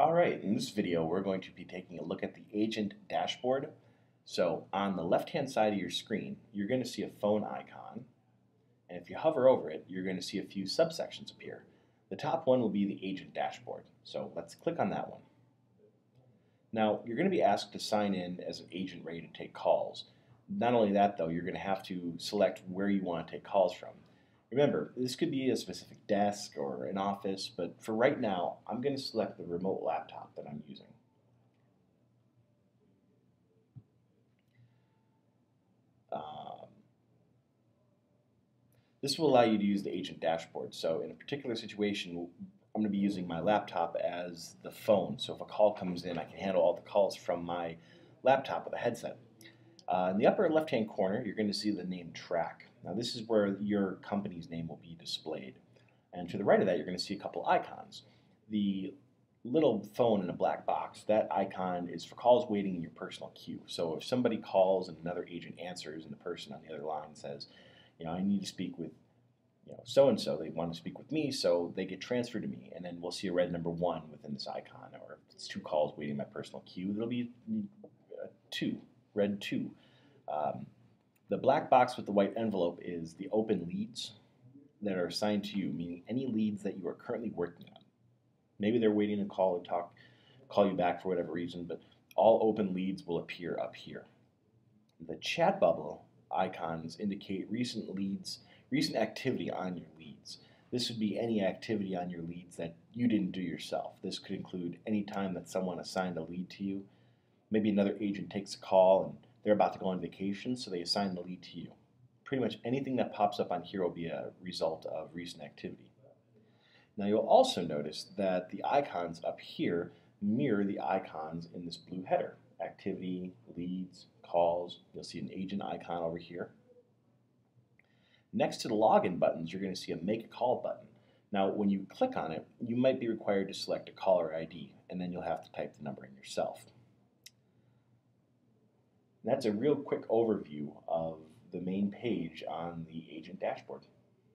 All right, in this video we're going to be taking a look at the agent dashboard. So on the left hand side of your screen you're going to see a phone icon and if you hover over it you're going to see a few subsections appear. The top one will be the agent dashboard. So let's click on that one. Now you're going to be asked to sign in as an agent ready to take calls. Not only that though, you're going to have to select where you want to take calls from. Remember, this could be a specific desk or an office, but for right now, I'm going to select the remote laptop that I'm using. Um, this will allow you to use the agent dashboard. So in a particular situation, I'm going to be using my laptop as the phone. So if a call comes in, I can handle all the calls from my laptop with a headset. Uh, in the upper left-hand corner, you're going to see the name track. Now this is where your company's name will be displayed. And to the right of that, you're going to see a couple icons. The little phone in a black box, that icon is for calls waiting in your personal queue. So if somebody calls and another agent answers and the person on the other line says, you know, I need to speak with you know, so-and-so, they want to speak with me, so they get transferred to me, and then we'll see a red number one within this icon, or if it's two calls waiting in my personal queue, it'll be uh, two, red two. Um, black box with the white envelope is the open leads that are assigned to you, meaning any leads that you are currently working on. Maybe they're waiting to call or talk, call you back for whatever reason, but all open leads will appear up here. The chat bubble icons indicate recent leads, recent activity on your leads. This would be any activity on your leads that you didn't do yourself. This could include any time that someone assigned a lead to you. Maybe another agent takes a call and they're about to go on vacation, so they assign the lead to you. Pretty much anything that pops up on here will be a result of recent activity. Now you'll also notice that the icons up here mirror the icons in this blue header. Activity, leads, calls. You'll see an agent icon over here. Next to the login buttons, you're going to see a make a call button. Now, when you click on it, you might be required to select a caller ID, and then you'll have to type the number in yourself. That's a real quick overview of the main page on the agent dashboard.